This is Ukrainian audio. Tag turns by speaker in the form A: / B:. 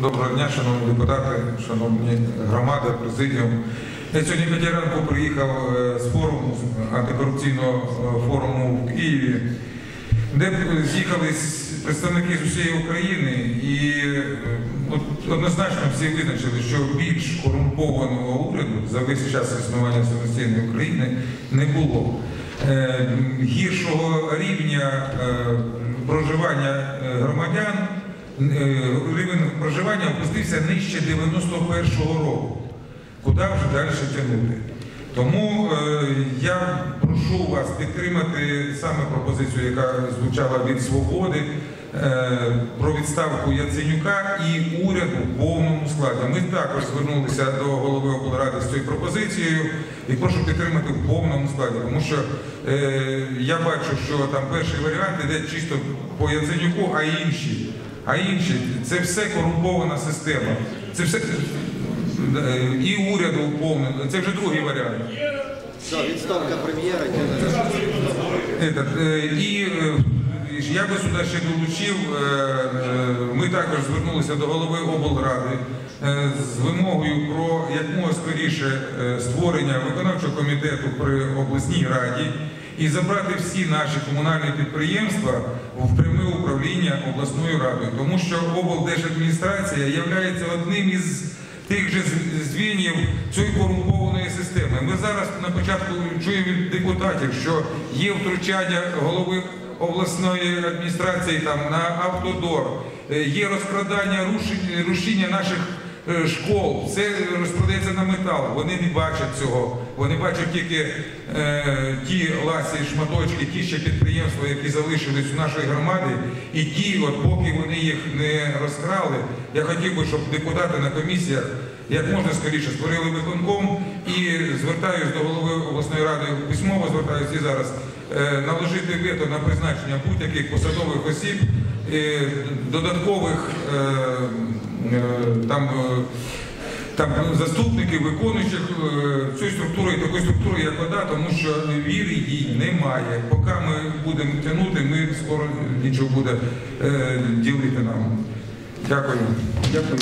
A: Доброго дня, шановні депутати, шановні громади, президіум. Я сьогодні п'ятій ранку приїхав е, з форуму, антикорупційного е, форуму в Києві, де з'їхались представники з усієї України і е, однозначно всі визначили, що більш корумпованого уряду за весь час існування самостійної України не було. Гіршого рівня проживання громадян рівень проживання опустився нижче 91-го року. Куди вже далі тягнути? Тому е, я прошу вас підтримати саме пропозицію, яка звучала від свободи е, про відставку Яценюка і уряду в повному складі. Ми також звернулися до голови облради з цією пропозицією і прошу підтримати в повному складі, тому що е, я бачу, що там перший варіант іде чисто по Яценюку, а інші. А інші це все корумпована система. Це все і уряду повне. Це вже другий варіант.
B: Відставка прем'єра.
A: Е, і е, я би сюди ще долучив, е, ми також звернулися до голови облради з вимогою про якомога скоріше створення виконавчого комітету при обласній раді і забрати всі наші комунальні підприємства в пряме управління обласною радою, тому що облдержадміністрація є одним із тих же звінів цієї корумпованої системи. Ми зараз на початку чуємо від депутатів, що є втручання голови обласної адміністрації там на автодор, е, є розкрадання рушіння наших школ, все розпродається на метал. Вони не бачать цього. Вони бачать тільки е, ті ласі шматочки, ті ще підприємства, які залишились у нашої громаді, і ті, от поки вони їх не розкрали, я хотів би, щоб депутати на комісіях як можна скоріше створили виконком і звертаюсь до голови обласної ради, письмово звертаюся і зараз, е, наложити вето на призначення будь-яких посадових осіб, е, додаткових е, там. там заступників, виконуючих цієї структури і такої структури, як вода, тому що віри їй немає. Поки ми будемо тягнути, ми скоро нічого буде ділити нам. Дякую.
C: Дякую.